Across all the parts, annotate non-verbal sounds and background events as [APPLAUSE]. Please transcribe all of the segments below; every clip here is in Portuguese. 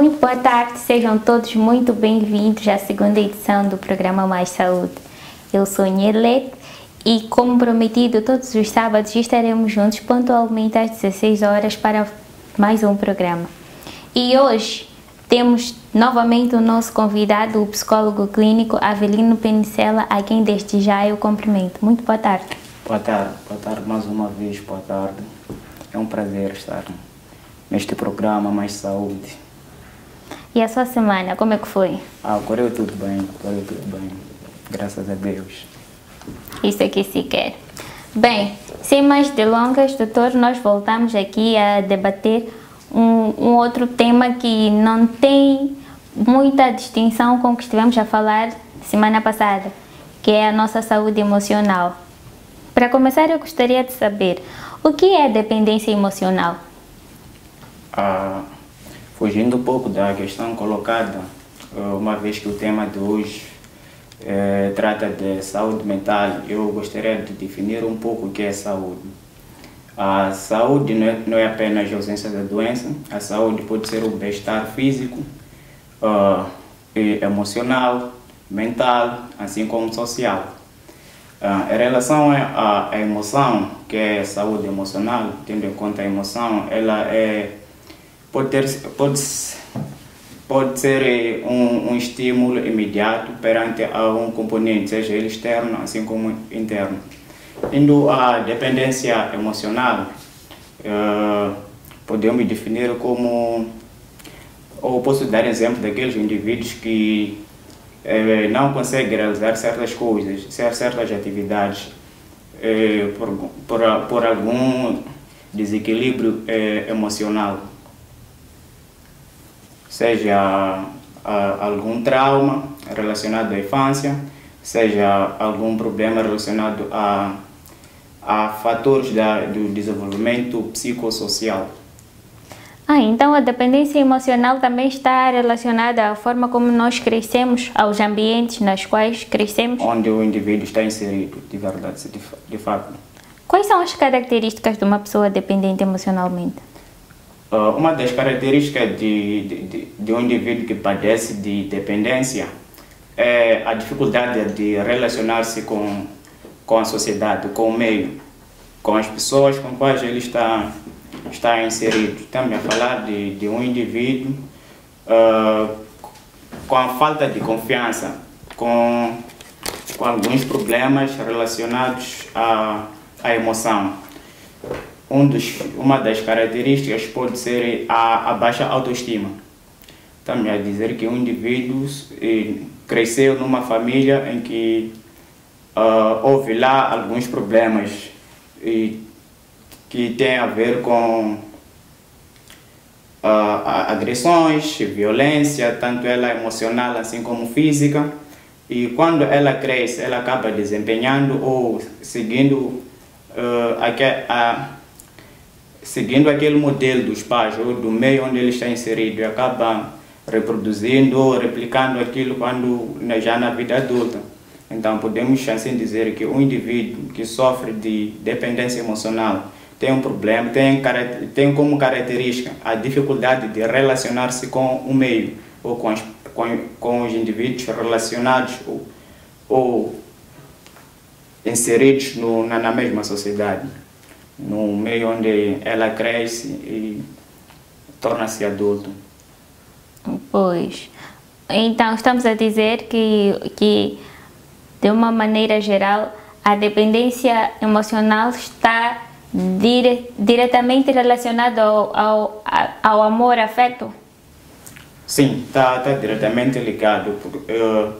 Muito boa tarde, sejam todos muito bem-vindos à segunda edição do programa Mais Saúde. Eu sou Nierlete e, como prometido, todos os sábados estaremos juntos pontualmente às 16 horas para mais um programa. E hoje temos novamente o nosso convidado, o psicólogo clínico Avelino Penicela, a quem desde já eu cumprimento. Muito boa tarde. Boa tarde, boa tarde mais uma vez, boa tarde. É um prazer estar neste programa Mais Saúde. E a sua semana, como é que foi? Ah, correu tudo bem, correu tudo bem. Graças a Deus. Isso aqui se quer. Bem, sem mais delongas, doutor, nós voltamos aqui a debater um, um outro tema que não tem muita distinção com o que estivemos a falar semana passada, que é a nossa saúde emocional. Para começar, eu gostaria de saber o que é dependência emocional? Ah, fugindo um pouco da questão colocada, eh, uma vez que o tema de hoje eh, trata de saúde mental, eu gostaria de definir um pouco o que é saúde. A saúde não é, não é apenas a ausência da doença, a saúde pode ser o bem-estar físico, uh, emocional, mental, assim como social. Uh, em relação à emoção, que é saúde emocional, tendo em conta a emoção, ela é, pode, ter, pode, pode ser eh, um, um estímulo imediato perante a um componente, seja ele externo, assim como interno. Indo à dependência emocional, uh, podemos definir como, ou posso dar exemplo daqueles indivíduos que uh, não conseguem realizar certas coisas, certas atividades uh, por, por, por algum desequilíbrio emocional, seja algum trauma relacionado à infância, seja algum problema relacionado a a fatores da, do desenvolvimento psicossocial. Ah, então a dependência emocional também está relacionada à forma como nós crescemos, aos ambientes nos quais crescemos? Onde o indivíduo está inserido, de verdade, de, de fato. Quais são as características de uma pessoa dependente emocionalmente? Uh, uma das características de, de, de, um indivíduo que padece de dependência é a dificuldade de relacionar-se com com a sociedade, com o meio, com as pessoas com quais ele está, está inserido. Estamos a falar de, de um indivíduo uh, com a falta de confiança, com, com alguns problemas relacionados à, à emoção. Um dos, uma das características pode ser a, a baixa autoestima. Estamos a dizer que um indivíduo eh, cresceu numa família em que uh, houve lá alguns problemas e, que têm a ver com uh, agressões, violência, tanto ela emocional assim como física. E quando ela cresce, ela acaba desempenhando ou seguindo, uh, aque, uh, seguindo aquele modelo dos pais ou do meio onde ele está inserido e acaba reproduzindo ou replicando aquilo quando já na vida adulta. Então, podemos assim dizer que um indivíduo que sofre de dependência emocional tem um problema, tem, tem como característica a dificuldade de relacionar-se com o meio ou com, as, com, com os indivíduos relacionados ou, ou inseridos no, na, na mesma sociedade, no meio onde ela cresce e torna-se adulto. Pois. Então, estamos a dizer que, que de uma maneira geral, a dependência emocional está dire, diretamente relacionada ao, ao, ao amor, afeto? Sim, está tá diretamente ligado, uh,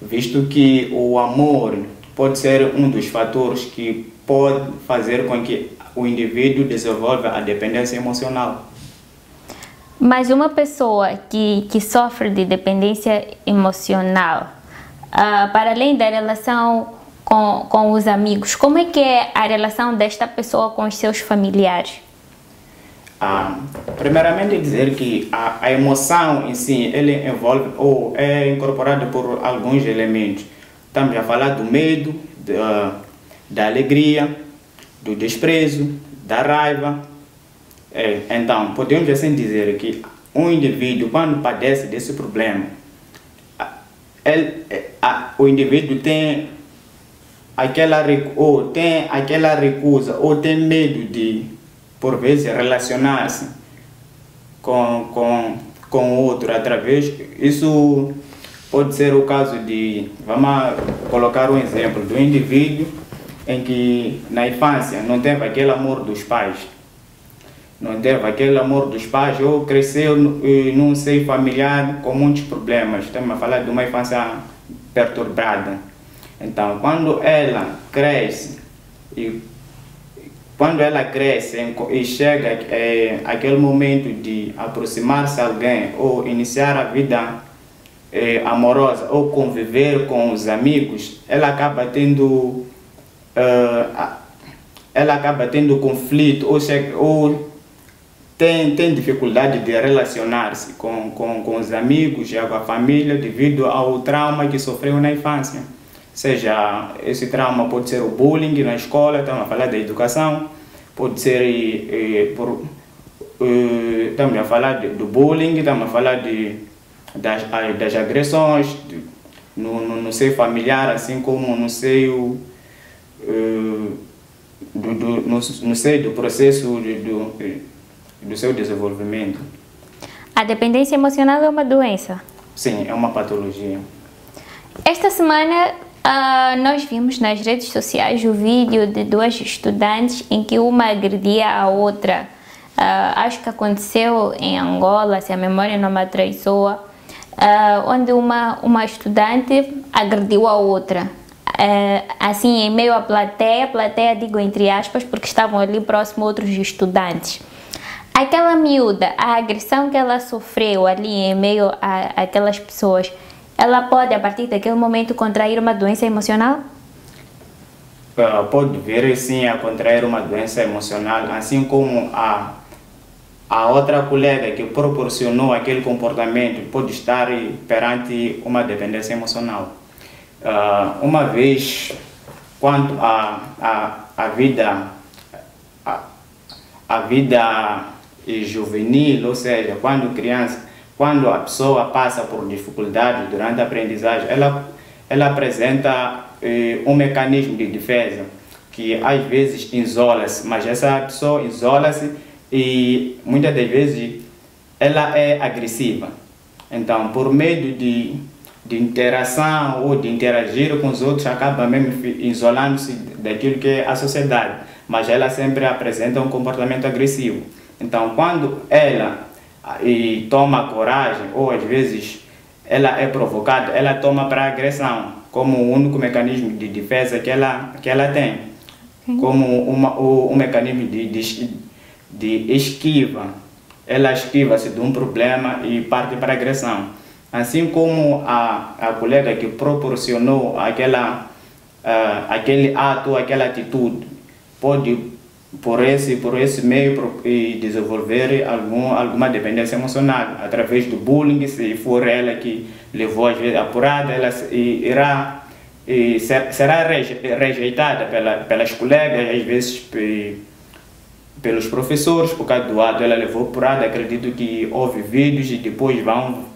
visto que o amor pode ser um dos fatores que pode fazer com que o indivíduo desenvolva a dependência emocional. Mas uma pessoa que, que sofre de dependência emocional, uh, para além da relação com, com os amigos, como é que é a relação desta pessoa com os seus familiares? Ah, primeiramente dizer que a, a, emoção em si, ele envolve ou é incorporada por alguns elementos. Estamos a falar do medo, da, da alegria, do desprezo, da raiva. É, então, podemos assim dizer que um indivíduo, quando padece desse problema, ele, a, o indivíduo tem aquela, ou tem aquela recusa, ou tem medo de, por vezes, relacionar-se com, com, com outro através. Isso pode ser o caso de, vamos colocar um exemplo, do indivíduo em que na infância não teve aquele amor dos pais não teve aquele amor dos pais ou cresceu num seio familiar com muitos problemas. Estamos a falar de uma infância perturbada. Então, quando ela cresce e quando ela cresce e chega é, aquele momento de aproximar-se alguém ou iniciar a vida é, amorosa ou conviver com os amigos, ela acaba tendo uh, ela acaba tendo conflito ou, chega, ou tem, tem dificuldade de relacionar-se com, com, com os amigos e com a família devido ao trauma que sofreu na infância. Seja, esse trauma pode ser o bullying na escola, estamos a falar da educação, pode ser eh, por, eh, estamos a falar de, do bullying, estamos a falar de, das, das agressões de, no, no, no seio familiar, assim como no seio, do, do, no, no seio do processo de, do, do seu desenvolvimento. A dependência emocional é uma doença? Sim, é uma patologia. Esta semana uh, nós vimos nas redes sociais o vídeo de duas estudantes em que uma agredia a outra. Uh, acho que aconteceu em Angola, se a memória não me atraiçoa, uh, onde uma, uma estudante agrediu a outra. Assim, em meio à plateia, plateia digo entre aspas, porque estavam ali próximo outros estudantes. Aquela miúda, a agressão que ela sofreu ali em meio a, aquelas pessoas, ela pode, a partir daquele momento, contrair uma doença emocional? Uh, pode vir sim a contrair uma doença emocional, assim como a, a outra colega que proporcionou aquele comportamento pode estar perante uma dependência emocional. Uh, uma vez, quando a, a, a vida a, a vida juvenil, ou seja, quando criança, quando a pessoa passa por dificuldades durante a aprendizagem, ela, ela apresenta eh, um mecanismo de defesa que às vezes isola-se, mas essa pessoa isola-se e muitas das vezes ela é agressiva. Então, por medo de, de interação ou de interagir com os outros, acaba mesmo isolando-se daquilo que é a sociedade, mas ela sempre apresenta um comportamento agressivo. Então, quando ela e toma coragem, ou às vezes ela é provocada, ela toma para agressão, como o único mecanismo de defesa que ela, que ela tem, como uma, o, um mecanismo de, de, de esquiva. Ela esquiva-se de um problema e parte para agressão. Assim como a, a colega que proporcionou aquela, uh, aquele ato, aquela atitude, pode por esse, por esse meio e desenvolver algum, alguma dependência emocional. Através do bullying, se for ela que levou às vezes apurada, ela irá e será rejeitada pela, pelas colegas, às vezes pelos professores, por causa do ato ela levou apurada, acredito que houve vídeos e depois vão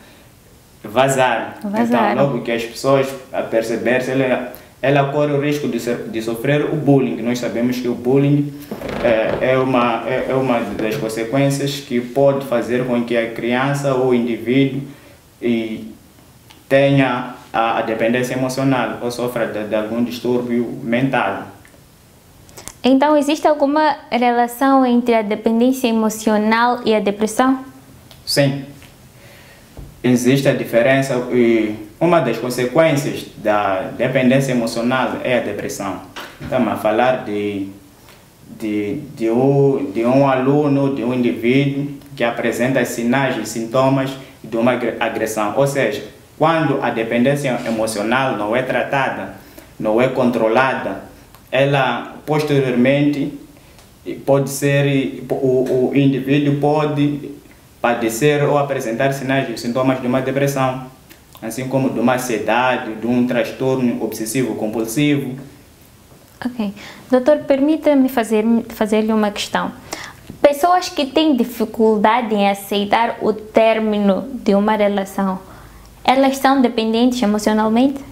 vazar. Vazaram. Então, logo que as pessoas a perceber-se, ela ela corre o risco de, ser, de sofrer o bullying. Nós sabemos que o bullying é, é, uma, é, é uma das consequências que pode fazer com que a criança ou o indivíduo e tenha a, a dependência emocional ou sofra de, de algum distúrbio mental. Então, existe alguma relação entre a dependência emocional e a depressão? Sim. Existe a diferença e uma das consequências da dependência emocional é a depressão. Estamos a falar de, de, de, um, de um aluno, de um indivíduo que apresenta sinais e sintomas de uma agressão. Ou seja, quando a dependência emocional não é tratada, não é controlada, ela posteriormente pode ser, o, o indivíduo pode padecer ou apresentar sinais e sintomas de uma depressão assim como de uma ansiedade, de um transtorno obsessivo compulsivo. Ok. Doutor, permita-me fazer, fazer-lhe uma questão. Pessoas pessoas que têm dificuldade em aceitar o término de uma relação, elas são dependentes emocionalmente?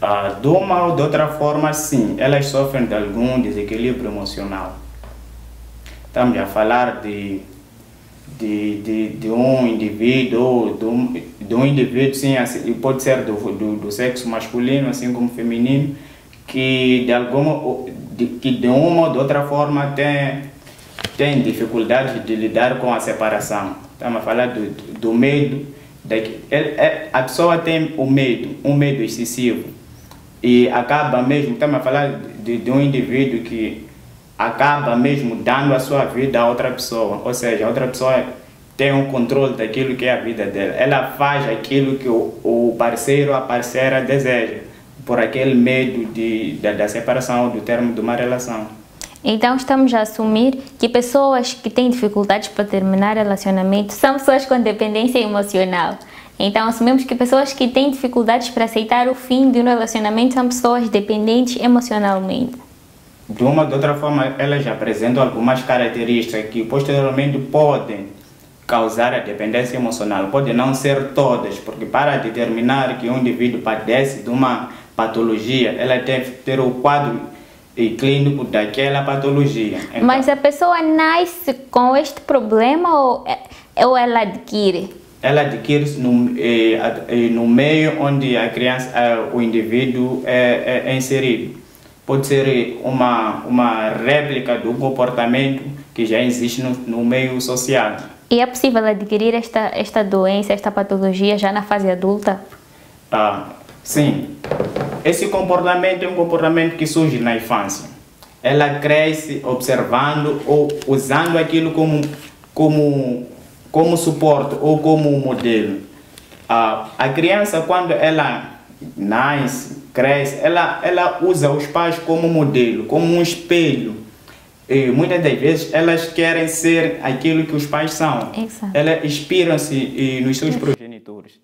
Ah, de uma ou de outra forma, sim, elas sofrem de algum desequilíbrio emocional. Estamos a falar de, de, de, de um indivíduo, de um, de um indivíduo, sim, assim, pode ser do, do, do sexo masculino, assim como feminino, que de alguma de, que de uma ou de outra forma tem, tem dificuldade de lidar com a separação. Estamos a falar do, do medo. Daqui, ele, é, a pessoa tem o medo, um medo excessivo. E acaba mesmo, estamos a falar de, de um indivíduo que acaba mesmo dando a sua vida a outra pessoa. Ou seja, a outra pessoa tem um controle daquilo que é a vida dela. Ela faz aquilo que o, o parceiro ou a parceira deseja por aquele medo de, da, da separação, do termo de uma relação. Então estamos a assumir que pessoas que têm dificuldades para terminar relacionamento são pessoas com dependência emocional. Então assumimos que pessoas que têm dificuldades para aceitar o fim de um relacionamento são pessoas dependentes emocionalmente. De uma ou de outra forma, elas apresentam algumas características que posteriormente podem causar a dependência emocional. Podem não ser todas, porque para determinar que um indivíduo padece de uma patologia, ela deve ter o quadro clínico daquela patologia. Então, Mas a pessoa nasce com este problema ou, é, ou ela adquire? Ela adquire no, eh, eh, no meio onde a criança, eh, o indivíduo é, é, inserido. Pode ser uma, uma réplica do comportamento que já existe no, no meio social. E é possível adquirir esta, esta doença, esta patologia já na fase adulta? Ah, sim. Esse comportamento é um comportamento que surge na infância. Ela cresce observando ou usando aquilo como, como, como suporte ou como modelo. A, a criança, quando ela nasce, cresce, ela, ela usa os pais como modelo, como um espelho. E muitas das vezes elas querem ser aquilo que os pais são. Exato. Elas inspiram-se nos seus progenitores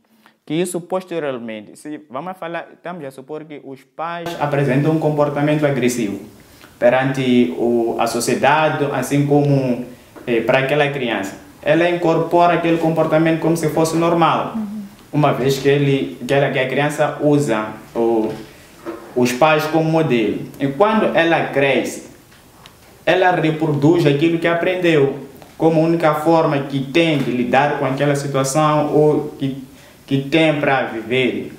que isso posteriormente, se vamos falar, estamos a supor que os pais apresentam um comportamento agressivo perante o, a sociedade, assim como eh, para aquela criança. Ela incorpora aquele comportamento como se fosse normal, uhum. Uma vez que, ele, que, ela, que a criança usa o, os pais como modelo. E quando ela cresce, ela reproduz aquilo que aprendeu como única forma que tem de lidar com aquela situação ou que que tem para viver,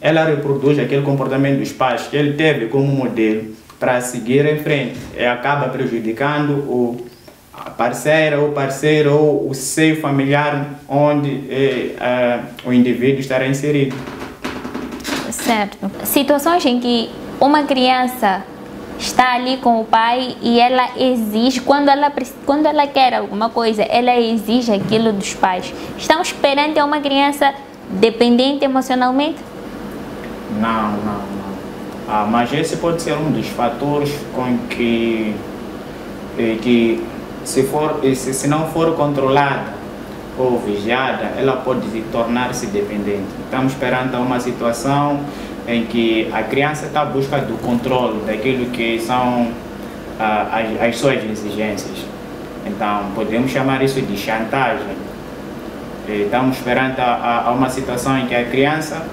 ela reproduz aquele comportamento dos pais que ele teve como modelo para seguir em frente e acaba prejudicando o parceira ou parceiro ou o seio familiar onde é, o indivíduo estará inserido. Certo. Situações em que uma criança está ali com o pai e ela exige, quando ela, quando ela quer alguma coisa, ela exige aquilo dos pais. Estamos perante uma criança dependente emocionalmente? Não, não, não. Ah, mas esse pode ser um dos fatores com que, eh, que se, for, se, se não for controlada ou vigiada, ela pode tornar-se dependente. Estamos perante uma situação em que a criança está à busca do controle daquilo que são ah, as, as suas exigências. Então, podemos chamar isso de chantagem estamos perante a, a, uma situação em que a criança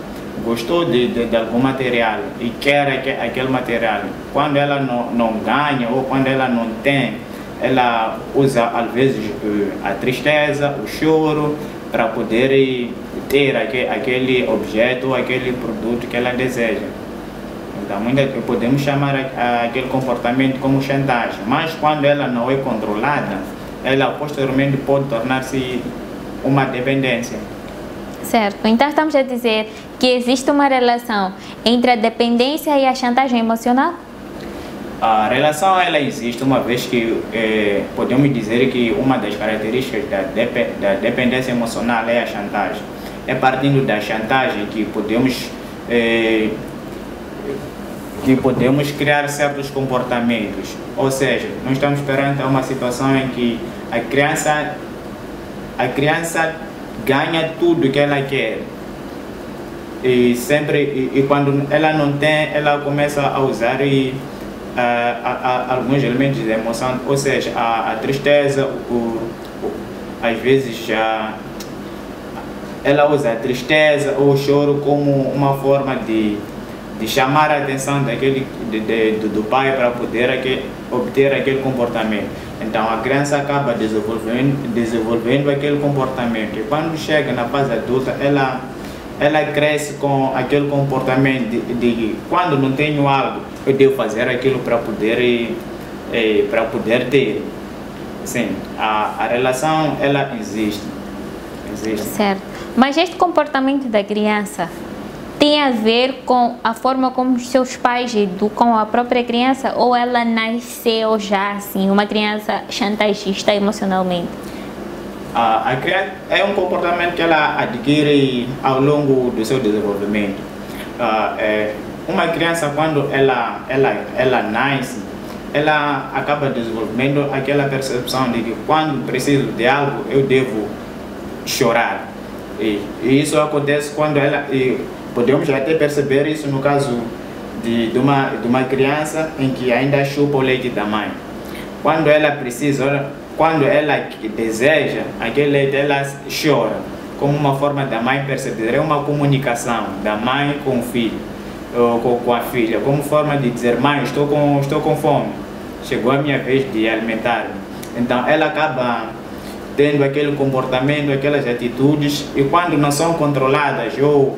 gostou de, de, de, algum material e quer aquele material. Quando ela não, não ganha ou quando ela não tem, ela usa às vezes a tristeza, o choro, para poder ter aquele, objeto aquele produto que ela deseja. Então, podemos chamar aquele comportamento como chantagem, mas quando ela não é controlada, ela posteriormente pode tornar-se uma dependência. Certo. Então estamos a dizer que existe uma relação entre a dependência e a chantagem emocional? A relação ela existe uma vez que eh, podemos dizer que uma das características da, dep da dependência emocional é a chantagem. É partindo da chantagem que podemos eh, que podemos criar certos comportamentos. Ou seja, nós estamos perante uma situação em que a criança a criança ganha tudo que ela quer. E sempre, e, e, quando ela não tem, ela começa a usar e, há alguns elementos de emoção, ou seja, a, a tristeza, o, o, às vezes já ela usa a tristeza ou o choro como uma forma de, de chamar a atenção daquele, de, de, do pai para poder aquele, obter aquele comportamento. Então a criança acaba desenvolvendo, desenvolvendo aquele comportamento e quando chega na fase adulta, ela, ela cresce com aquele comportamento de, de quando não tenho algo, eu devo fazer aquilo para poder, eh, para poder ter. Sim, a, a relação ela existe. existe. Certo. Mas este comportamento da criança tem a ver com a forma como seus pais educam a própria criança ou ela nasceu já assim, uma criança chantagista emocionalmente? A, a criança é um comportamento que ela adquire ao longo do seu desenvolvimento. Uh, é, uma criança quando ela, ela, ela nasce, ela acaba desenvolvendo aquela percepção de que quando preciso de algo eu devo chorar e, e isso acontece quando ela. E podemos até perceber isso no caso de, de, uma, de uma criança em que ainda chupa o leite da mãe. Quando ela precisa, quando ela deseja aquele leite, ela chora, como uma forma da mãe perceber. É uma comunicação da mãe com o filho, ou com, a filha, como forma de dizer: Mãe, estou com, estou com fome, chegou a minha vez de alimentar. Então ela acaba tendo aquele comportamento, aquelas atitudes, e quando não são controladas ou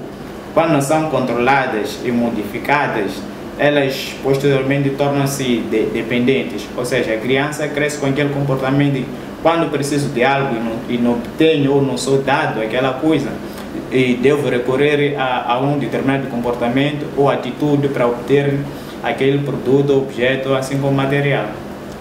quando não são controladas e modificadas, elas posteriormente tornam-se de, dependentes. Ou seja, a criança cresce com aquele comportamento de quando preciso de algo e não, e não tenho ou não sou dado aquela coisa, e devo recorrer a, a um determinado comportamento ou atitude para obter aquele produto, objeto, assim como material.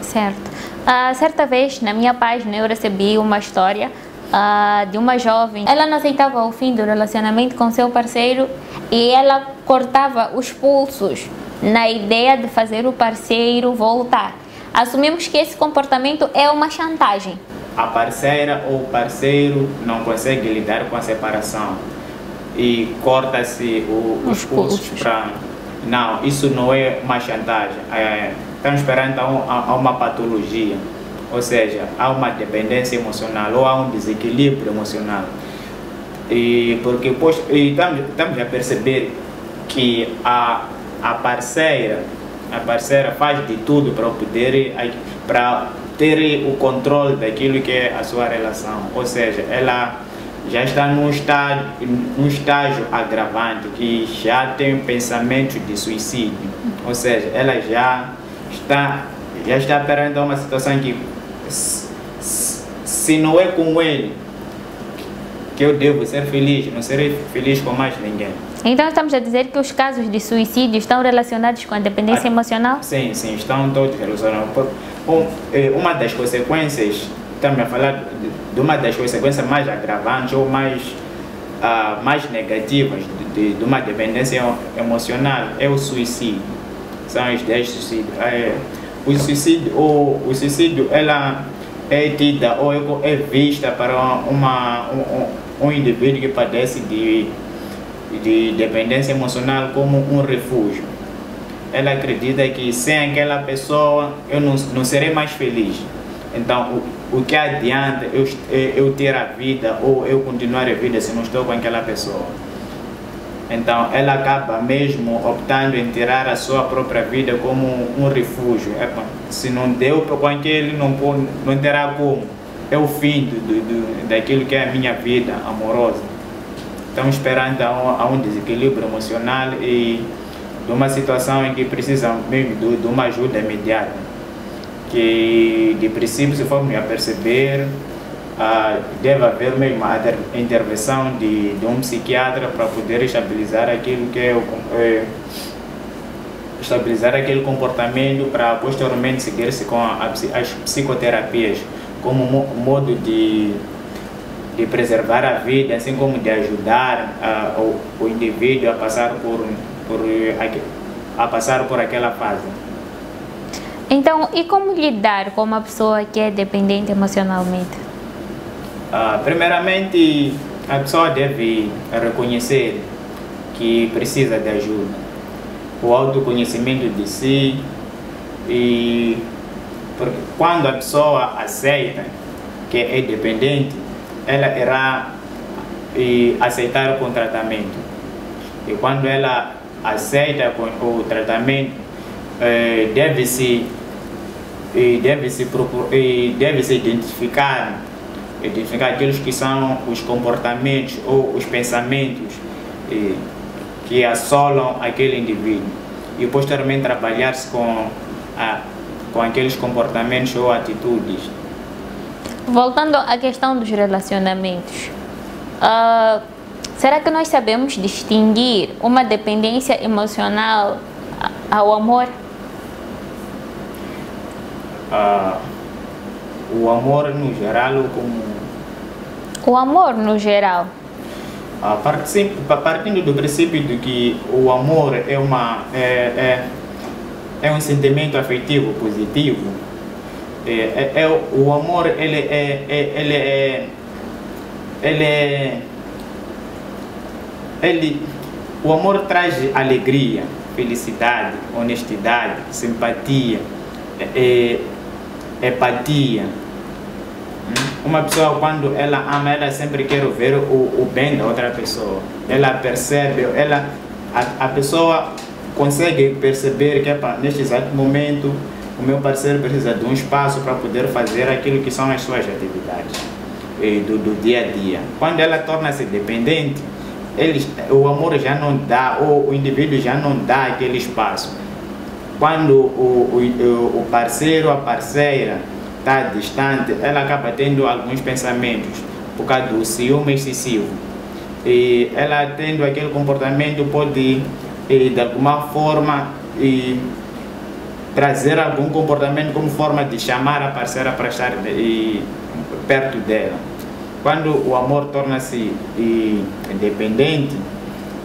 Certo. Uh, certa vez, na minha página, eu recebi uma história uh, de uma jovem. Ela não aceitava o fim do relacionamento com seu parceiro e ela cortava os pulsos na ideia de fazer o parceiro voltar. Assumimos que esse comportamento é uma chantagem. A parceira ou parceiro não consegue lidar com a separação e corta-se os, os pulsos para. Não, isso não é uma chantagem. É estamos perante a, um, a, uma patologia, ou seja, há uma dependência emocional ou há um desequilíbrio emocional. E porque pois, e estamos, estamos a perceber que a, a parceira a parceira faz de tudo para poder para ter o controle daquilo que é a sua relação, ou seja, ela já está num estágio, num estágio agravante que já tem pensamento de suicídio, ou seja, ela já está, já está perante uma situação que se não é com ele que eu devo ser feliz, não serei feliz com mais ninguém. Então estamos a dizer que os casos de suicídio estão relacionados com a dependência a, emocional? Sim, sim, estão todos relacionados. Eh, uma das consequências, estamos a falar de uma das consequências mais agravantes ou mais, uh, mais negativas de, de, de uma dependência emocional é o suicídio são as 10 suicídios. É, o suicídio, o, o suicídio ela é tida ou é, é vista para uma, um, um indivíduo que padece de, de dependência emocional como um refúgio. Ela acredita que sem aquela pessoa eu não, não serei mais feliz. Então, o, o que adianta eu, eu ter a vida ou eu continuar a vida se não estou com aquela pessoa? Então, ela acaba mesmo optando em tirar a sua própria vida como um refúgio. É, se não deu com aquele, não, não terá como. É o fim do, do, daquilo que é a minha vida amorosa. Estamos esperando a um, a um desequilíbrio emocional e de uma situação em que precisa mesmo de, de uma ajuda imediata. Que, de princípio, se formos a perceber, ah, deve haver mesmo a intervenção de, de um psiquiatra para poder estabilizar aquilo que é, o, é estabilizar aquele comportamento para posteriormente seguir-se com as psicoterapias como modo de, de preservar a vida, assim como de ajudar ah, o, o indivíduo a passar por, por, a passar por aquela fase. Então, e como lidar com uma pessoa que é dependente emocionalmente? Uh, primeiramente, a pessoa deve reconhecer que precisa de ajuda. O autoconhecimento de si E porque quando a pessoa aceita que é dependente, ela irá e, aceitar o tratamento. E quando ela aceita o tratamento, eh, deve-se deve-se deve -se identificar identificar aqueles que são os comportamentos ou os pensamentos que assolam aquele indivíduo e posteriormente trabalhar-se com, a, com aqueles comportamentos ou atitudes. Voltando à questão dos relacionamentos, uh, será que nós sabemos distinguir uma dependência emocional ao amor? Uh, o amor no geral como o amor no geral partindo do princípio de que o amor é, uma, é, é, é um sentimento afetivo positivo, é, é, é o amor ele é, é, ele é, ele é, ele, o amor traz alegria, felicidade, honestidade, simpatia, é, é empatia, uma pessoa, quando ela ama, ela sempre quer ver o, o bem da outra pessoa. Ela percebe, ela, a, a pessoa consegue perceber que epa, neste exato momento o meu parceiro precisa de um espaço para poder fazer aquilo que são as suas atividades e do, do dia a dia. Quando ela torna-se dependente, ele, o amor já não dá, ou o indivíduo já não dá aquele espaço. Quando o, o, o parceiro, a parceira, está distante, ela acaba tendo alguns pensamentos por causa do ciúme excessivo. E ela tendo aquele comportamento pode, de alguma forma, e trazer algum comportamento como forma de chamar a parceira para estar e, perto dela. Quando o amor torna-se independente,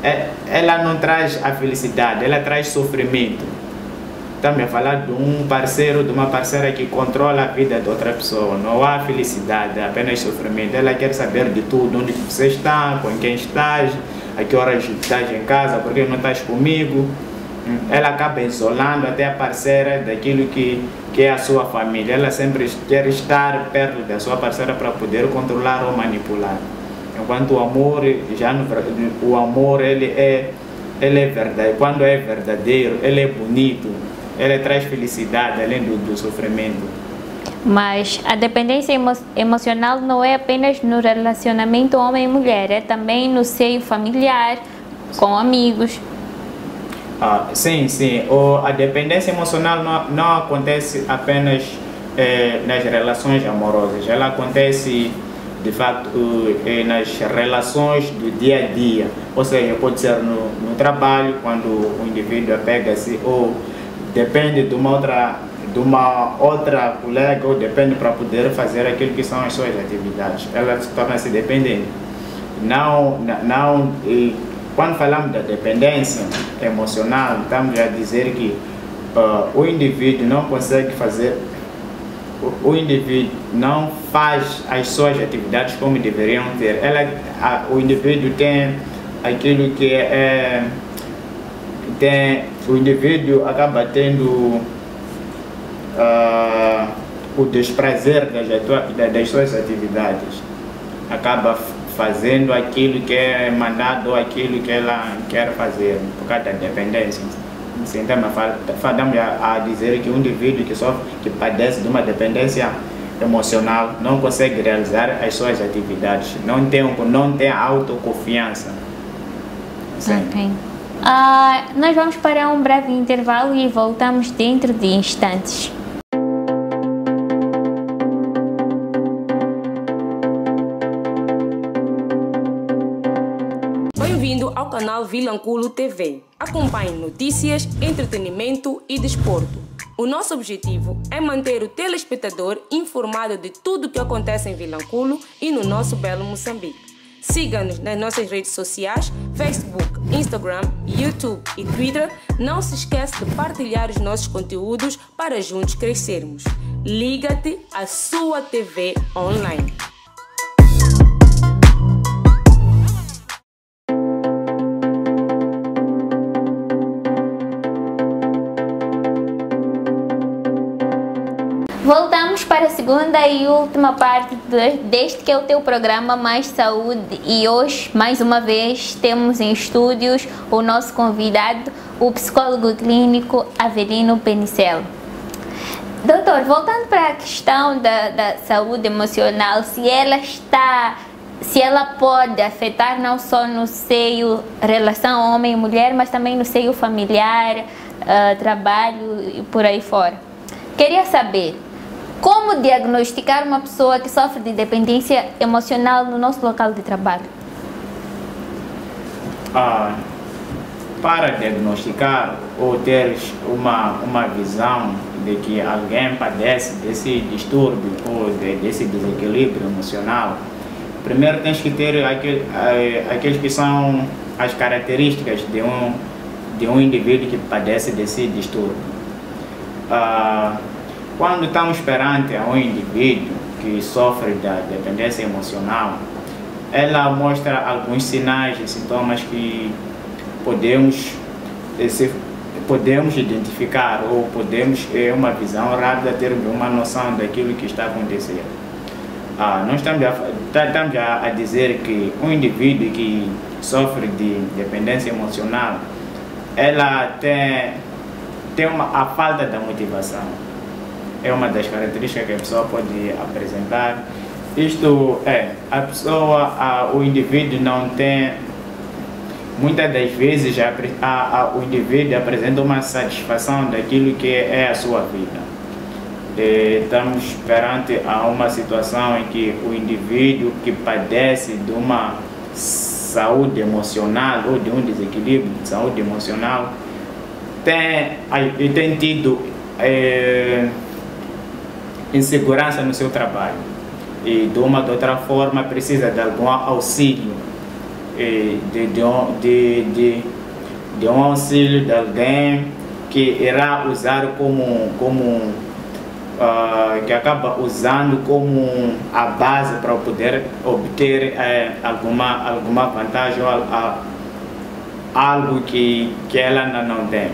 é, ela não traz a felicidade, ela traz sofrimento. Estamos a falar de um parceiro, de uma parceira que controla a vida de outra pessoa. Não há felicidade, apenas sofrimento. Ela quer saber de tudo, onde você está, com quem estás, a que horas estás em casa, porque não estás comigo. Ela acaba isolando até a parceira daquilo que, que é a sua família. Ela sempre quer estar perto da sua parceira para poder controlar ou manipular. Enquanto o amor, já no, o amor ele é, ele é verdade. Quando é verdadeiro, ele é bonito ela traz felicidade além do, do sofrimento. Mas a dependência emo emocional não é apenas no relacionamento homem e mulher, é também no seio familiar, com amigos. Ah, sim, sim. O, a dependência emocional não, não acontece apenas eh, nas relações amorosas, ela acontece de fato eh, nas relações do dia a dia, ou seja, pode ser no, no trabalho, quando o indivíduo apega-se ou depende de uma outra uma outra colega ou depende para poder fazer aquilo que são as suas atividades. Ela se torna-se dependente. Não, não, e quando falamos da dependência emocional, estamos a dizer que uh, o indivíduo não consegue fazer, o, o, indivíduo não faz as suas atividades como deveriam ter. Ela, a, o indivíduo tem aquilo que é, tem o indivíduo acaba tendo uh, o desprazer das, das suas atividades, acaba fazendo aquilo que é mandado aquilo que ela quer fazer, por causa da dependência. Estamos a, a dizer que um indivíduo que sofre, que padece de uma dependência emocional, não consegue realizar as suas atividades, não tem, não tem autoconfiança. Sim. Uh, nós vamos para um breve intervalo e voltamos dentro de instantes. Canal Vilanculo TV. Acompanhe notícias, entretenimento e desporto. O nosso objetivo é manter o telespectador informado de tudo o que acontece em Vilanculo e no nosso belo Moçambique. Siga-nos nas nossas redes sociais, Facebook, Instagram, YouTube e Twitter. Não se esqueça de partilhar os nossos conteúdos para juntos crescermos. Liga-te à sua TV online. Voltamos para a segunda e última parte deste que é o teu programa Mais Saúde e hoje, mais uma vez, temos em estúdios o nosso convidado, o psicólogo clínico Avelino Penicelo. Doutor, voltando para a questão da, da saúde emocional, se ela está se ela pode afetar não só no seio relação homem e mulher, mas também no seio familiar, uh, trabalho e por aí fora. Queria saber como diagnosticar uma pessoa que sofre de dependência emocional no nosso local de trabalho. Ah, para diagnosticar ou ter uma, uma visão de que alguém padece desse distúrbio ou de, desse desequilíbrio emocional, primeiro tens que ter aquele, eh, aqueles que são as características de um, de um indivíduo que padece desse distúrbio. Ah, quando estamos perante a um indivíduo que sofre da dependência emocional, ela mostra alguns sinais e sintomas que podemos, podemos identificar ou podemos ter uma visão rápida, ter uma noção daquilo que está acontecendo. Ah, nós estamos a, estamos a dizer que um indivíduo que sofre de dependência emocional, ela tem, tem uma, a falta da motivação. É uma das características que a pessoa pode apresentar. Isto é, a pessoa, a, o indivíduo não tem, muitas das vezes a, a, o indivíduo apresenta uma satisfação daquilo que é a sua vida estamos perante a uma situação em que o indivíduo que padece de uma saúde emocional ou de um desequilíbrio de saúde emocional tem, tem tido é, insegurança no seu trabalho e de uma ou outra forma precisa de algum auxílio de, de, de, de um auxílio de alguém que irá usar como, como uh, que acaba usando como a base para poder obter uh, alguma, alguma vantagem ou uh, algo que, que ela não tem.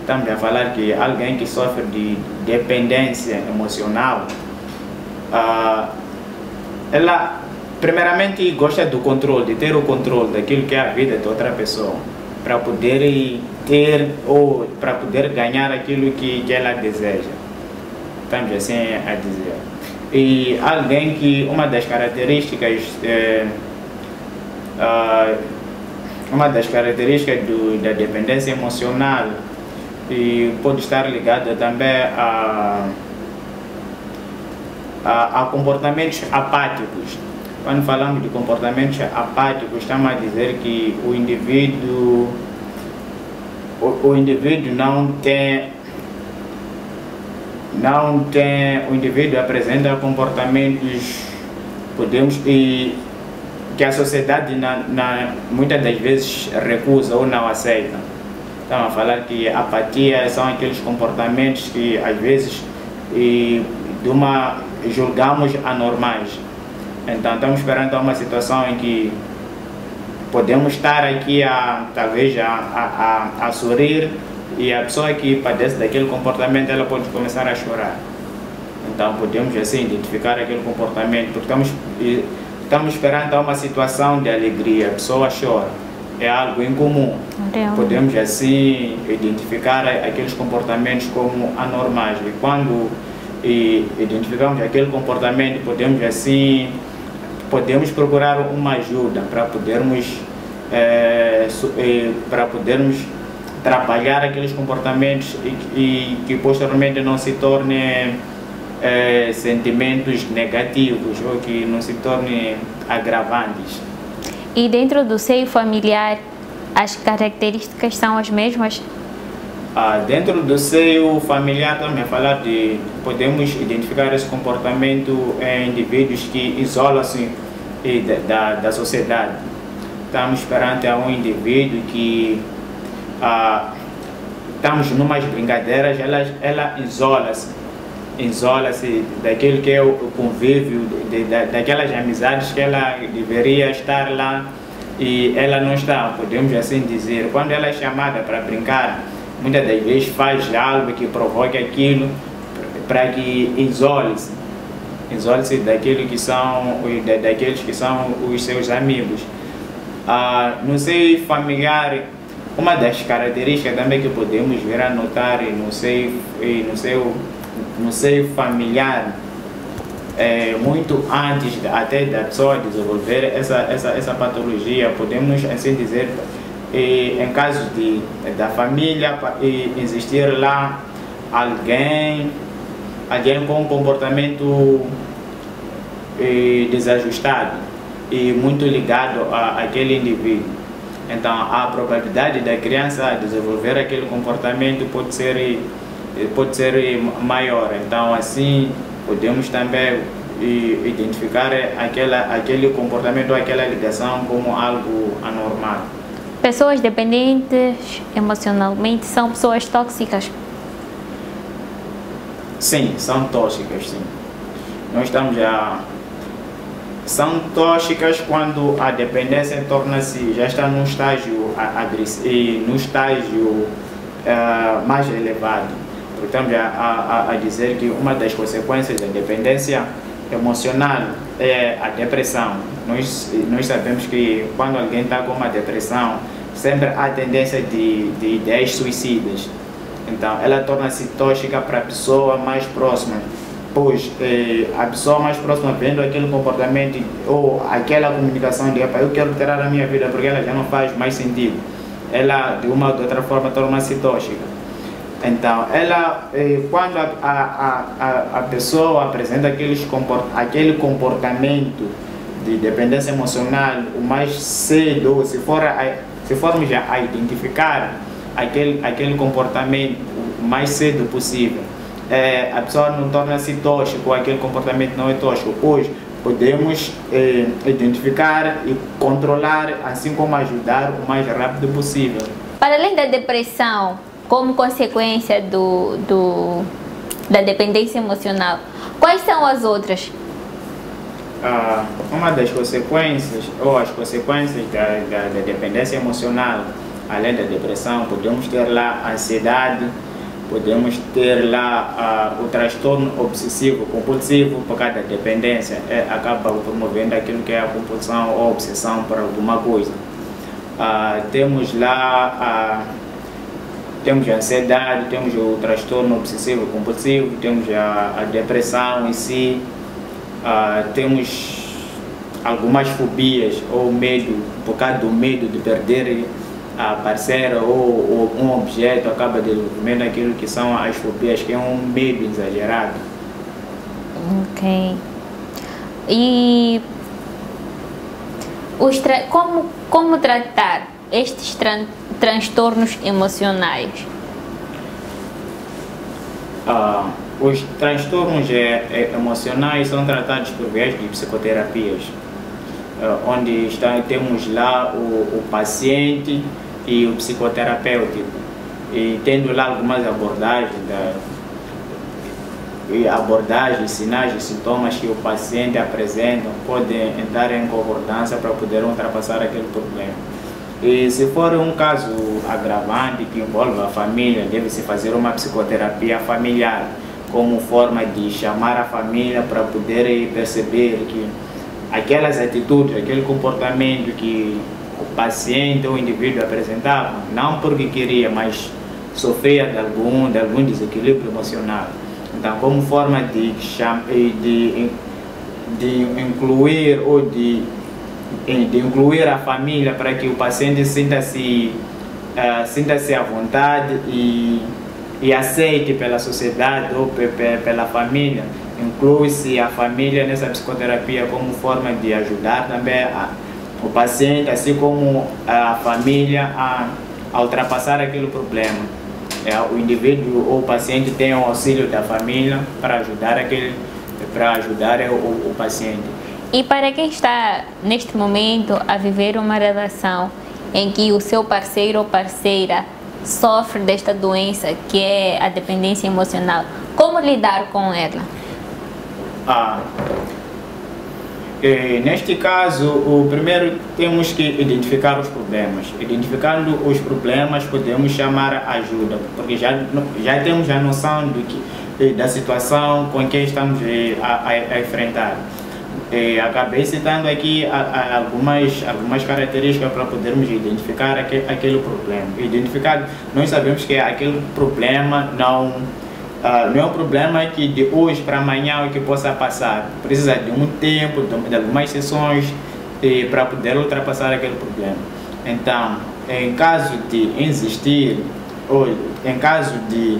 Estamos a falar que alguém que sofre de dependência emocional, ah, ela primeiramente gosta do controle, de ter o controle daquilo que é a vida de outra pessoa, para poder ter ou para poder ganhar aquilo que, que ela deseja estamos assim a dizer. E alguém que uma das características é, uh, uma das características do, da dependência emocional e pode estar ligada também a, a, a, comportamentos apáticos. Quando falamos de comportamentos apáticos, estamos a dizer que o indivíduo o, o indivíduo não tem não tem, o indivíduo apresenta comportamentos, podemos, e que a sociedade na, na, muitas das vezes recusa ou não aceita. Estamos a falar que apatia são aqueles comportamentos que às vezes e, de uma, julgamos anormais. Então estamos esperando uma situação em que podemos estar aqui a talvez a, a, a sorrir e a pessoa que padece daquele comportamento, ela pode começar a chorar. Então podemos assim identificar aquele comportamento, porque estamos, estamos esperando uma situação de alegria, a pessoa chora. É algo incomum. Podemos assim identificar aqueles comportamentos como anormais. E quando e identificamos aquele comportamento, podemos assim podemos procurar uma ajuda para podermos é, para podermos trabalhar aqueles comportamentos e, e que posteriormente não se tornem é, sentimentos negativos ou que não se tornem agravantes. E dentro do seio familiar, as características são as mesmas? Ah, dentro do seio familiar também falar de podemos identificar esse comportamento em indivíduos que isolam-se da, da sociedade. Estamos perante um indivíduo que ah, estamos numas brincadeiras, ela, ela isola-se, isola-se daquilo que é o convívio, de, de, daquelas amizades que ela deveria estar lá e ela não está, podemos assim dizer. Quando ela é chamada para brincar, muitas das vezes faz algo que provoque aquilo, para que isole-se, isole-se daquilo que são, daqueles que são os seus amigos. Ah, no seio familiar, uma das características também que podemos ver a notar no seio, no seio, no seio familiar, é, muito antes até da pessoa desenvolver essa, essa, essa patologia, podemos assim dizer, e, em caso de, da família, existir lá alguém, alguém com um comportamento e, desajustado e muito ligado a, aquele indivíduo. Então, a probabilidade da criança desenvolver aquele comportamento pode ser, pode ser maior. Então, assim, podemos também identificar aquela, aquele comportamento, aquela ligação como algo anormal. Pessoas dependentes emocionalmente são pessoas tóxicas? Sim, são tóxicas, sim. Nós estamos já são tóxicas quando a dependência torna-se já está no estágio agressivo, no estágio uh, mais elevado. Portanto, a, a, a dizer que uma das consequências da dependência emocional é a depressão. Nós, nós sabemos que quando alguém está com uma depressão, sempre há tendência de, de ideias suicidas. Então, ela torna-se tóxica para a pessoa mais próxima, pois eh, a pessoa mais próxima vendo aquele comportamento ou aquela comunicação de eu quero tirar a minha vida porque ela já não faz mais sentido, ela de uma ou de outra forma torna-se tóxica. Então, ela, eh, quando a, a, a, pessoa apresenta aqueles comport, aquele comportamento de dependência emocional, o mais cedo, se, for a, se formos a identificar aquele, aquele comportamento o mais cedo possível, é, a pessoa não torna-se tóxico, aquele comportamento não é tóxico. Hoje, podemos eh, identificar e controlar, assim como ajudar o mais rápido possível. Para além da depressão, como consequência do, do, da dependência emocional. Quais são as outras? Ah, uma das consequências, ou as consequências da, da, da, dependência emocional, além da depressão, podemos ter lá ansiedade, podemos ter lá ah, o transtorno obsessivo compulsivo por causa da dependência, é, acaba promovendo aquilo que é a compulsão ou obsessão por alguma coisa. Ah, temos lá a temos a ansiedade, temos o transtorno obsessivo compulsivo, temos a, a depressão em si, uh, temos algumas fobias ou medo, por causa do medo de perder a parceira ou, ou um objeto, acaba desenvolvendo aquilo que são as fobias, que é um medo exagerado. Ok. E os como, como tratar estes tran transtornos emocionais? Ah, os transtornos é, é, emocionais são tratados por vias de psicoterapias, ah, onde está, temos lá o, o paciente e o psicoterapêutico, e tendo lá algumas abordagens da, abordagens, sinais e sintomas que o paciente apresenta podem entrar em concordância para poder ultrapassar aquele problema. E se for um caso agravante que envolve a família, deve-se fazer uma psicoterapia familiar, como forma de chamar a família para poder perceber que aquelas atitudes, aquele comportamento que o paciente ou o indivíduo apresentava, não porque queria, mas sofria de algum, de algum desequilíbrio emocional. Então, como forma de, de, de incluir ou de de incluir a família para que o paciente sinta-se uh, sinta-se à vontade e, e aceite pela sociedade ou pela família. Inclui-se a família nessa psicoterapia como forma de ajudar também a, o paciente, assim como a família, a, a ultrapassar aquele problema. É, o indivíduo ou o paciente tem o auxílio da família para ajudar aquele para ajudar o, o paciente. E para quem está neste momento a viver uma relação em que o seu parceiro ou parceira sofre desta doença que é a dependência emocional, como lidar com ela? Ah, E, neste caso, o primeiro temos que identificar os problemas. Identificando os problemas, podemos chamar ajuda, porque já, já temos a noção do que, da situação com que estamos a, a, a enfrentar. E acabei citando aqui algumas, algumas características para podermos identificar aquele, problema. Identificar, nós sabemos que aquele problema não Uh, não é um problema que de hoje para amanhã é que possa passar. Precisa de um tempo, de, de algumas sessões para poder ultrapassar aquele problema. Então, em caso de existir, ou em caso de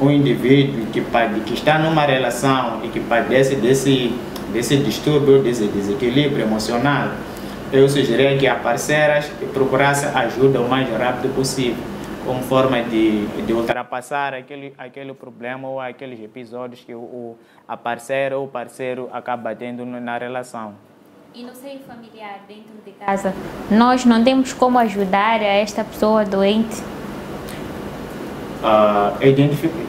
um indivíduo que, que está numa relação e que padece desse, desse distúrbio, desse desequilíbrio emocional, eu sugeriria que a parceiras procurasse ajuda o mais rápido possível como forma de, de ultrapassar aquele, aquele problema ou aqueles episódios que o a parceira ou o parceiro acaba tendo na relação. E no seio familiar, dentro de casa, nós não temos como ajudar a esta pessoa doente? Uh,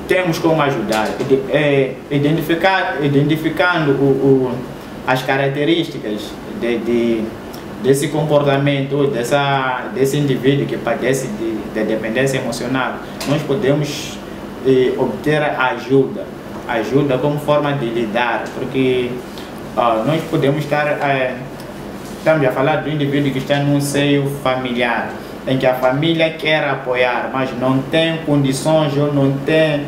temos como ajudar, é, identificar, identificando o, o, as características de, de desse comportamento, dessa, desse indivíduo que padece de, de dependência emocional, nós podemos eh, obter ajuda, ajuda como forma de lidar, porque uh, nós podemos estar, eh, estamos a falar do indivíduo que está num seio familiar, em que a família quer apoiar, mas não tem condições ou não tem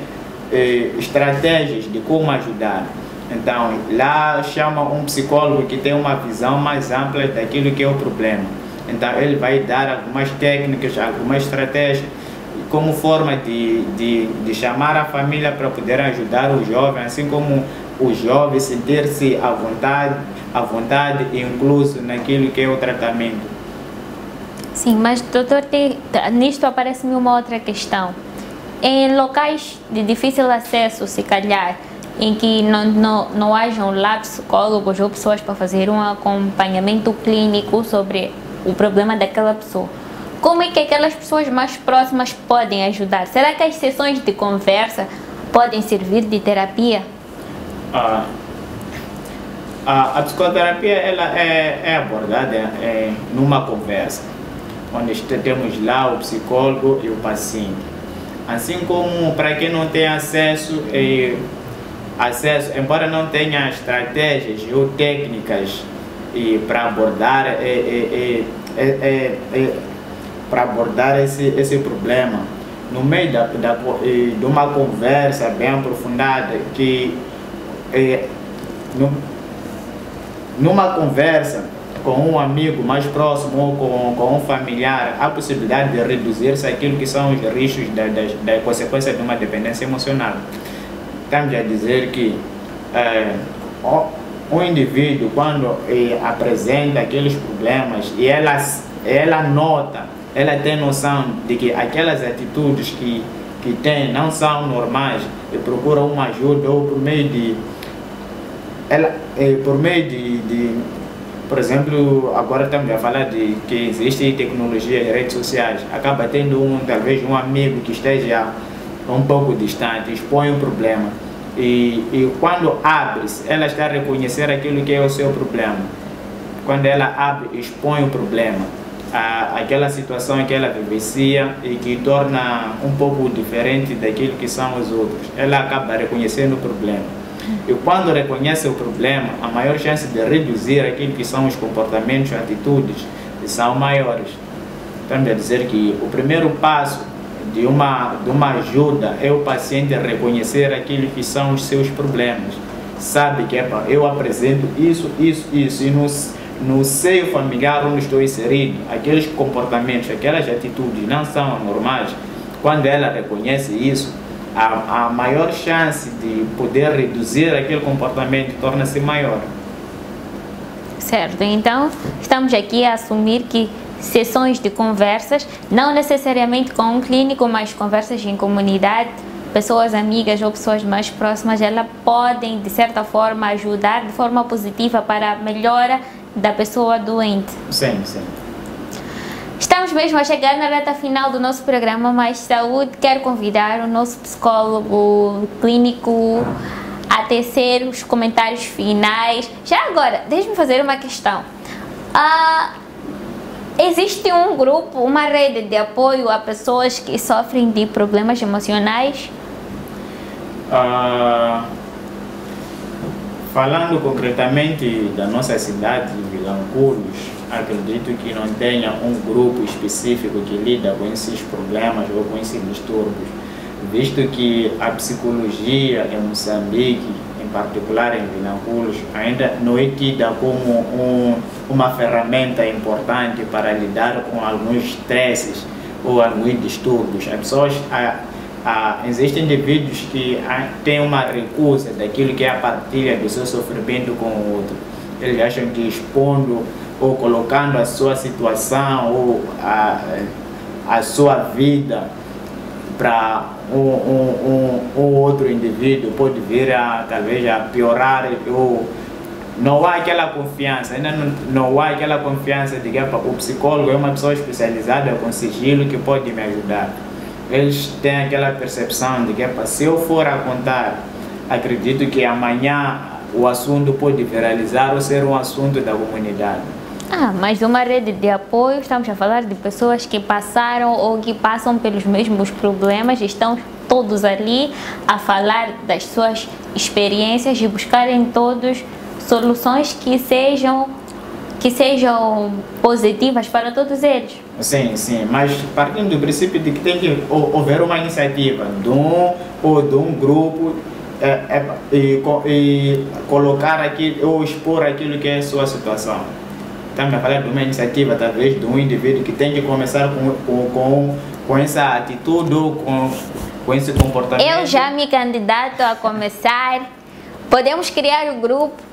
eh, estratégias de como ajudar. Então, lá chama um psicólogo que tem uma visão mais ampla daquilo que é o problema. Então, ele vai dar algumas técnicas, algumas estratégias, como forma de, de, de chamar a família para poder ajudar o jovem, assim como o jovem sentir-se à vontade, à vontade incluso naquilo que é o tratamento. Sim, mas doutor, nisto aparece-me uma outra questão. Em locais de difícil acesso, se calhar, em que não, não, não hajam lá psicólogos ou pessoas para fazer um acompanhamento clínico sobre o problema daquela pessoa. Como é que aquelas pessoas mais próximas podem ajudar? Será que as sessões de conversa podem servir de terapia? Ah, a, a psicoterapia ela é, é abordada é, numa conversa, onde temos lá o psicólogo e o paciente. Assim como para quem não tem acesso, é, acesso, embora não tenha estratégias ou técnicas e para abordar é, é, para abordar esse, esse problema no meio da, da, de uma conversa bem aprofundada que no, numa conversa com um amigo mais próximo ou com, com um familiar, há possibilidade de reduzir-se aquilo que são os riscos da, da, da consequência de uma dependência emocional estamos a dizer que é, o, o indivíduo, quando é, apresenta aqueles problemas e ela, ela nota, ela tem noção de que aquelas atitudes que, que tem não são normais e procura uma ajuda ou por meio de. Ela, é, por meio de, de por exemplo, agora estamos a falar de que existe tecnologia e redes sociais, acaba tendo um, talvez um amigo que esteja um pouco distante, expõe um problema. E, e quando abre, ela está a reconhecer aquilo que é o seu problema. Quando ela abre, expõe o problema. A, aquela situação que ela vivencia e que torna um pouco diferente daquilo que são os outros. Ela acaba reconhecendo o problema. E quando reconhece o problema, a maior chance de reduzir aquilo que são os comportamentos e atitudes são maiores. Estamos a dizer que o primeiro passo de uma, de uma ajuda é o paciente reconhecer aquilo que são os seus problemas. Sabe que é eu apresento isso, isso, isso, e no, no seio familiar onde estou inserido, aqueles comportamentos, aquelas atitudes não são normais. Quando ela reconhece isso, a, a maior chance de poder reduzir aquele comportamento torna-se maior. Certo, então estamos aqui a assumir que sessões de conversas, não necessariamente com um clínico, mas conversas em comunidade, pessoas amigas ou pessoas mais próximas, elas podem, de certa forma, ajudar de forma positiva para a melhora da pessoa doente. Sim, sim. Estamos mesmo a chegar na reta final do nosso programa Mais Saúde. Quero convidar o nosso psicólogo clínico a tecer os comentários finais. Já agora, deixe-me fazer uma questão. Ah, existe um grupo, uma rede de apoio a pessoas que sofrem de problemas emocionais? Ah, falando concretamente da nossa cidade, Vilanculos, acredito que não tenha um grupo específico que lida com esses problemas ou com esses distúrbios, visto que a psicologia em Moçambique, em particular em Vilanculos, ainda não é tida como um, uma ferramenta importante para lidar com alguns estresses ou alguns distúrbios. As pessoas a, existem indivíduos que têm uma recusa daquilo que é a partilha do seu sofrimento com o outro. Eles acham que expondo ou colocando a sua situação ou a, a sua vida para um, um, um, um, outro indivíduo pode vir a talvez a piorar ou não há aquela confiança, ainda não, não há aquela confiança de que o psicólogo é uma pessoa especializada com sigilo que pode me ajudar eles têm aquela percepção de que se eu for a contar, acredito que amanhã o assunto pode viralizar ou ser um assunto da comunidade. Ah, mas uma rede de apoio, estamos a falar de pessoas que passaram ou que passam pelos mesmos problemas, estão todos ali a falar das suas experiências e buscarem todos soluções que sejam que sejam positivas para todos eles. Sim, sim, mas partindo do princípio de que tem que haver uma iniciativa de um ou de um grupo é, é, e, e, colocar aqui ou expor aquilo que é a sua situação. Estamos a falar de uma iniciativa, talvez, de um indivíduo que tem que começar com, com, com, essa atitude com, com esse comportamento. Eu já me candidato a começar. Podemos criar o um grupo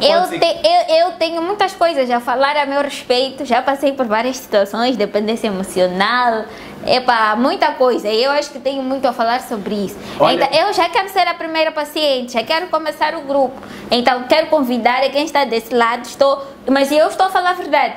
eu, te, eu, eu, tenho muitas coisas a falar a meu respeito, já passei por várias situações, dependência emocional, epa, muita coisa. Eu acho que tenho muito a falar sobre isso. Olha. Então, eu já quero ser a primeira paciente, já quero começar o grupo. Então, quero convidar a quem está desse lado, estou, mas eu estou a falar a verdade.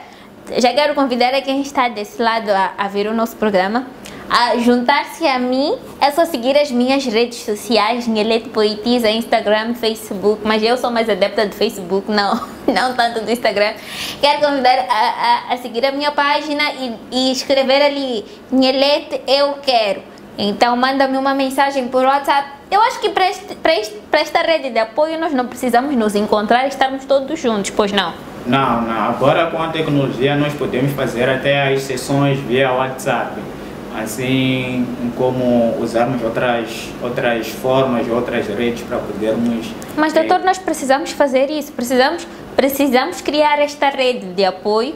Já quero convidar a quem está desse lado a, a ver o nosso programa a juntar-se a mim é só seguir as minhas redes sociais, Nhelete Poetisa, Instagram, Facebook, mas eu sou mais adepta do Facebook, não, [LAUGHS] não tanto do Instagram. Quero convidar a, a, a seguir a minha página e, e escrever ali, Nhelete, eu quero. Então manda-me uma mensagem por WhatsApp. Eu acho que para, este, para, este, para esta rede de apoio nós não precisamos nos encontrar e estarmos todos juntos, pois não? Não, não. Agora com a tecnologia nós podemos fazer até as sessões via WhatsApp assim como usarmos outras, outras formas, outras redes para podermos... Mas doutor, nós precisamos fazer isso, precisamos, precisamos criar esta rede de apoio,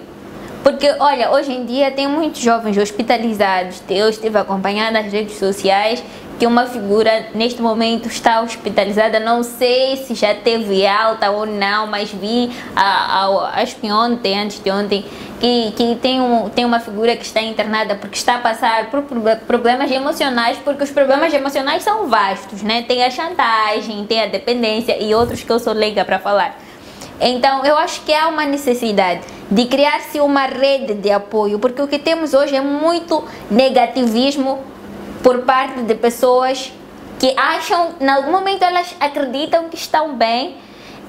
porque olha, hoje em dia tem muitos jovens hospitalizados, eu estive acompanhando nas redes sociais que uma figura neste momento está hospitalizada, não sei se já teve alta ou não, mas vi, a, a, acho que ontem, antes de ontem, que, que tem, um, tem uma figura que está internada porque está a passar por problemas emocionais, porque os problemas emocionais são vastos, né? Tem a chantagem, tem a dependência e outros que eu sou leiga para falar. Então, eu acho que há uma necessidade de criar-se uma rede de apoio, porque o que temos hoje é muito negativismo por parte de pessoas que acham, em algum momento elas acreditam que estão bem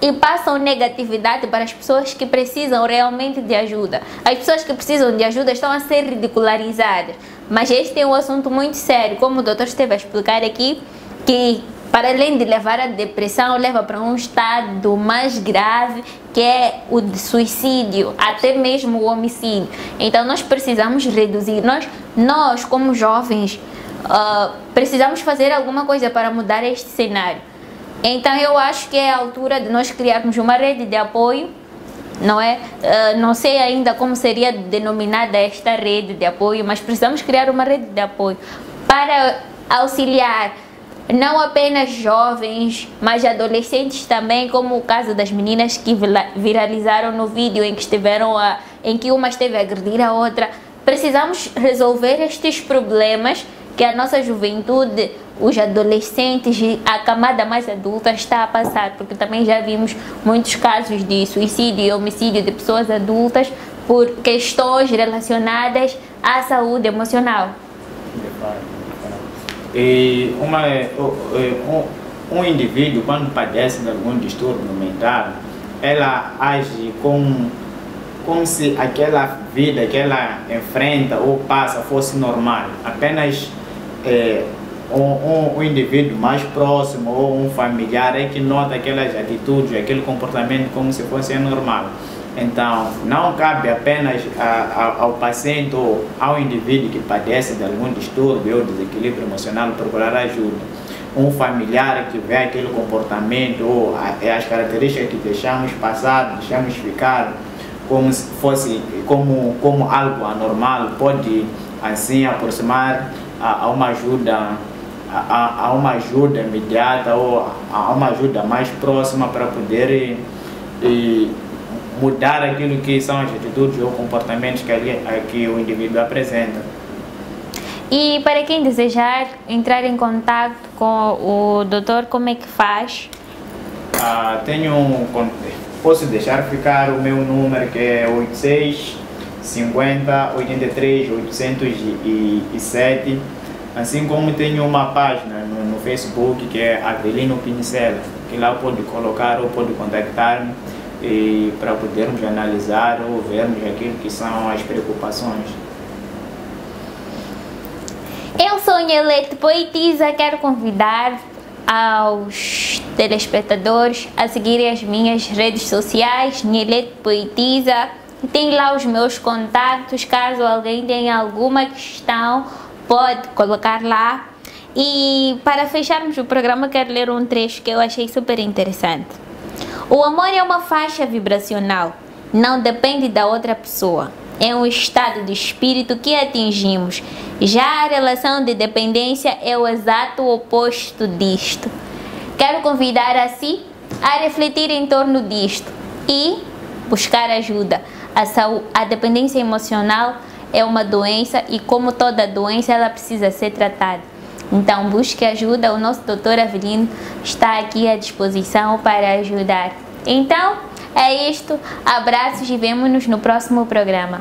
e passam negatividade para as pessoas que precisam realmente de ajuda. As pessoas que precisam de ajuda estão a ser ridicularizadas. Mas este é um assunto muito sério, como o doutor esteve a explicar aqui, que para além de levar à depressão, leva para um estado mais grave, que é o de suicídio, até mesmo o homicídio. Então nós precisamos reduzir, nós, nós como jovens, uh, precisamos fazer alguma coisa para mudar este cenário. Então eu acho que é a altura de nós criarmos uma rede de apoio, não é? Uh, não sei ainda como seria denominada esta rede de apoio, mas precisamos criar uma rede de apoio para auxiliar não apenas jovens, mas adolescentes também, como o caso das meninas que viralizaram no vídeo em que estiveram a, em que uma esteve a agredir a outra. Precisamos resolver estes problemas que a nossa juventude, os adolescentes a camada mais adulta está a passar, porque também já vimos muitos casos de suicídio e homicídio de pessoas adultas por questões relacionadas à saúde emocional. E uma, um indivíduo, quando padece de algum distúrbio mental, ela age como, como se aquela vida que ela enfrenta ou passa fosse normal. Apenas é, um, um, um, indivíduo mais próximo ou um familiar é que nota aquelas atitudes, aquele comportamento como se fosse normal. Então, não cabe apenas a, a, ao paciente ou ao indivíduo que padece de algum distúrbio ou desequilíbrio emocional procurar ajuda. Um familiar que vê aquele comportamento ou as características que deixamos passar, deixamos ficar como se fosse como, como algo anormal, pode assim aproximar a, a uma ajuda a, a, uma ajuda imediata ou a uma ajuda mais próxima para poder e, e mudar aquilo que são as atitudes ou comportamentos que, ali, que o indivíduo apresenta. E para quem desejar entrar em contato com o doutor, como é que faz? Ah, tenho posso deixar ficar o meu número que é 86 50 83 807 assim como tenho uma página no, no Facebook que é Avelino Pincela que lá pode colocar ou pode contactar-me para podermos analisar ou vermos aquilo que são as preocupações. Eu sou Nhelete Poetisa, quero convidar aos telespectadores a seguirem as minhas redes sociais, Nhelete Poetisa. Tem lá os meus contatos, caso alguém tenha alguma questão, pode colocar lá. E para fecharmos o programa, quero ler um trecho que eu achei super interessante. O amor é uma faixa vibracional, não depende da outra pessoa. É um estado de espírito que atingimos. Já a relação de dependência é o exato oposto disto. Quero convidar a si a refletir em torno disto e buscar ajuda. A, saúde, a dependência emocional é uma doença e, como toda doença, ela precisa ser tratada. Então busque ajuda, o nosso doutor Avelino está aqui à disposição para ajudar. Então, é isto. Abraços e vemo-nos no próximo programa.